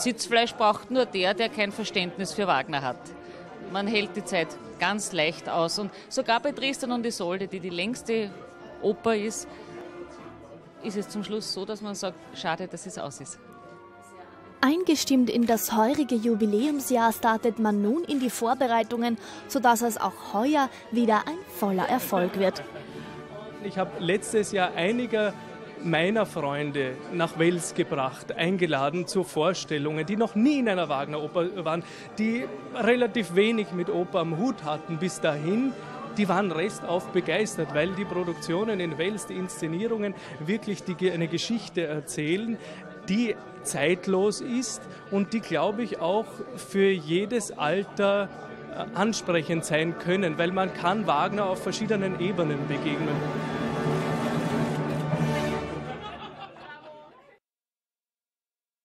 Sitzfleisch braucht nur der, der kein Verständnis für Wagner hat. Man hält die Zeit ganz leicht aus. Und sogar bei Tristan und Isolde, die die längste Oper ist, ist es zum Schluss so, dass man sagt, schade, dass es aus ist. Eingestimmt in das heurige Jubiläumsjahr startet man nun in die Vorbereitungen, sodass es auch heuer wieder ein voller Erfolg wird. Ich habe letztes Jahr einiger meiner Freunde nach Wels gebracht, eingeladen zu Vorstellungen, die noch nie in einer Wagner-Oper waren, die relativ wenig mit Oper am Hut hatten bis dahin. Die waren restauf begeistert, weil die Produktionen in Wels, die Inszenierungen wirklich die, eine Geschichte erzählen, die zeitlos ist und die, glaube ich, auch für jedes Alter äh, ansprechend sein können, weil man kann Wagner auf verschiedenen Ebenen begegnen.